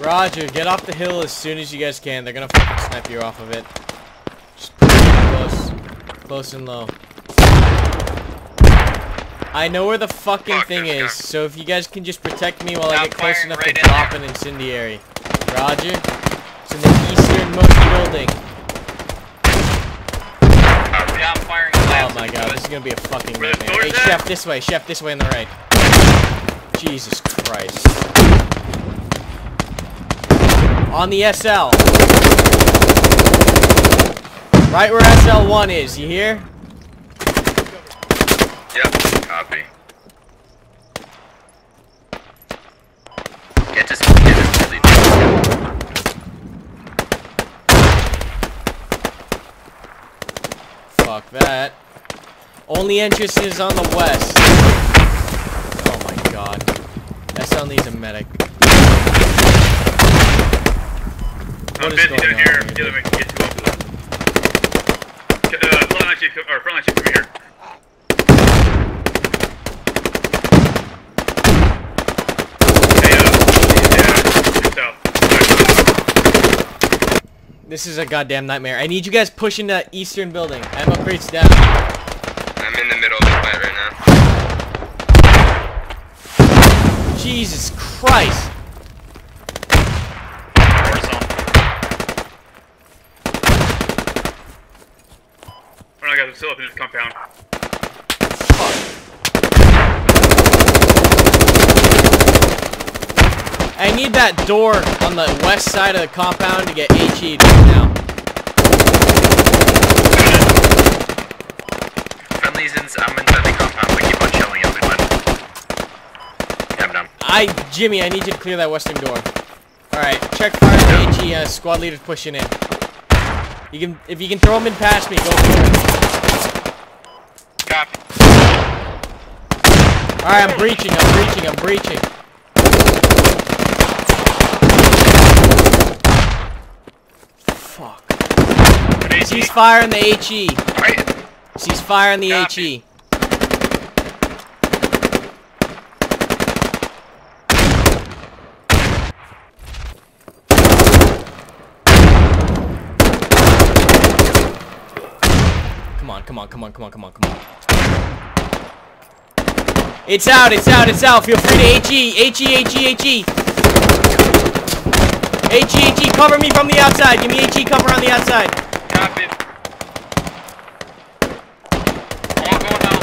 Roger, get off the hill as soon as you guys can. They're gonna fucking snipe you off of it. Just close. Close and low. I know where the fucking Fuck, thing is, so if you guys can just protect me while I I'm get close enough right to drop there. an incendiary. Roger. It's in the easternmost building. Yeah, Oh my god, this is gonna be a fucking nightmare. Hey, chef, this way, chef, this way on the right. Jesus Christ. On the SL. Right where SL1 is, you hear? Yep, copy. Get this, get this, really. Fuck that. Only entrance is on the west. Oh my god. SL needs a medic. I'm What is going down on here. here, The other way can get to both of them. Uh, frontline chief, or frontline chief, come here. Hey, uh, yeah, south. This is a goddamn nightmare. I need you guys pushing that eastern building. I Ammo crates down. I'm in the middle of the fight right now. Jesus Christ. Guys, I'm still up in this compound. I need that door on the west side of the compound to get HE'd right now. Friendly's in, I'm inside the compound, but keep on shelling everyone. Yeah, I'm down. I, Jimmy, I need you to clear that western door. Alright, check fire for HE, uh, squad leaders pushing in. You can, if you can throw him in past me, go for it. Copy. Alright, I'm breaching, I'm breaching, I'm breaching. Fuck. Fire on the HE. Fire on the Copy. HE. Come on, come on, come on, come on, come on, come on. It's out, it's out, it's out. Feel free to HE, HE, HE, HE. HE, HE, cover me from the outside. Give me HE cover on the outside. Copy. All going out.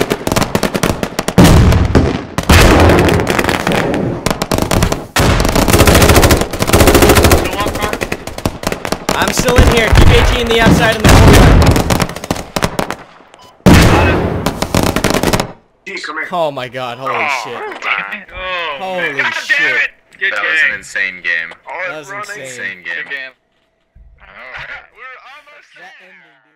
Still on car? I'm still in here. Keep HE in the outside in the corner. Oh my god, holy oh, shit. Damn it. Oh, Holy man. God shit. damn it! Get That was an insane game. That was insane. Insane game. Good game. Alright. We're almost there. ending, dude.